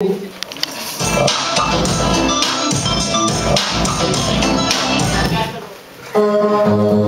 Thank you.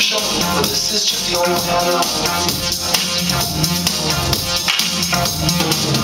show now. This is just the only one